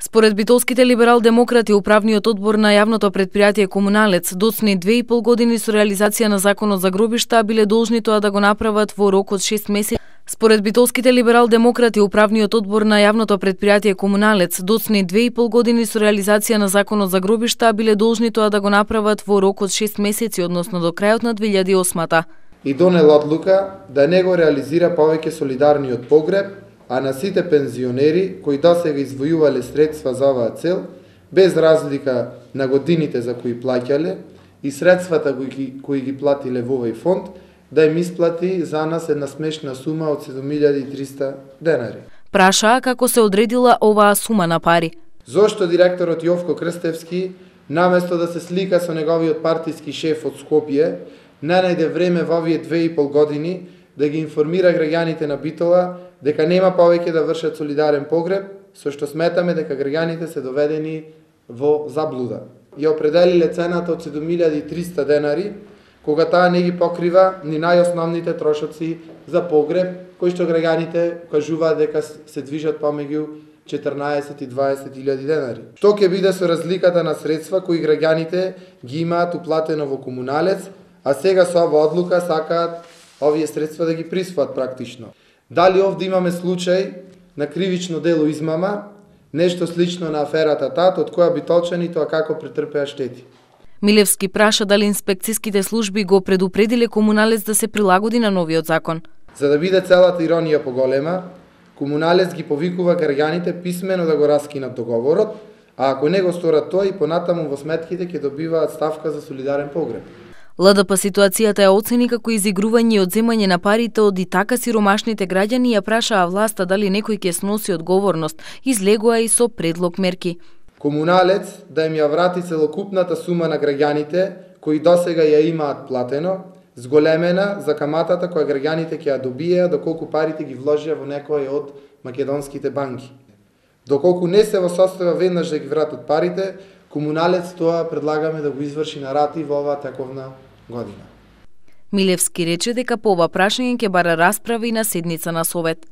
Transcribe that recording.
Според битолските либерал-демократи, управниот одбор на јавното предпријатие Комуналец доцни две и пол години со реализација на законот за гробишта, биле должни тоа да го направат во рок од 6 месеци. Според битолските либерал-демократи, управниот одбор на јавното предпријатие Комуналец доцни две и пол години со реализација на законот за гробишта, биле должни тоа да го направат во рок од 6 месеци, односно до крајот на 2008 И донел одлука да не го реализира повеќе солидарниот погреб а на сите пензионери кои досега извојувале средства за оваа цел, без разлика на годините за кои плаќале и средствата кои ги, кои ги платиле во овој фонд, да им исплати за нас една смешна сума од 7300 денари. Прашаа како се одредила оваа сума на пари. Зошто директорот Јовко Крстевски, наместо да се слика со неговиот партиски шеф од Скопје, не најде време во овие две и пол години да ги информира граѓаните на Битола дека нема повеќе да вршат солидарен погреб, со што сметаме дека граѓаните се доведени во заблуда. Ја определиле цената од 7300 денари, кога таа не ги покрива ни најосновните трошоци за погреб, кои што граѓаните кажуваат дека се движат помеѓу 14 и 20 илјади денари. Што ќе биде со разликата на средства кои граѓаните ги имаат уплатено во комуналец, а сега со ова одлука сакаат овие средства да ги присвоат практично. Дали овде имаме случај на кривично дело измама, нешто слично на аферата ТАТ, од која битолчани тоа како претрпеа штети. Милевски праша дали инспекциските служби го предупредиле комуналец да се прилагоди на новиот закон. За да биде целата иронија поголема, комуналец ги повикува граѓаните писмено да го раскинат договорот, а ако не го сторат тоа и понатаму во сметките ќе добиваат ставка за солидарен погреб. ЛДП ситуацијата ја оцени како изигрување и одземање на парите од и така сиромашните граѓани ја прашаа власта дали некој ќе сноси одговорност, излегува и со предлог мерки. Комуналец да им ја врати целокупната сума на граѓаните кои досега ја имаат платено, зголемена за каматата која граѓаните ќе ја добија доколку парите ги вложија во некој од македонските банки. Доколку не се во состојба веднаш да ги вратат парите, комуналец тоа предлагаме да го изврши на рати во оваа таковна година. Милевски рече дека по ова прашање ќе бара расправи на седница на Совет.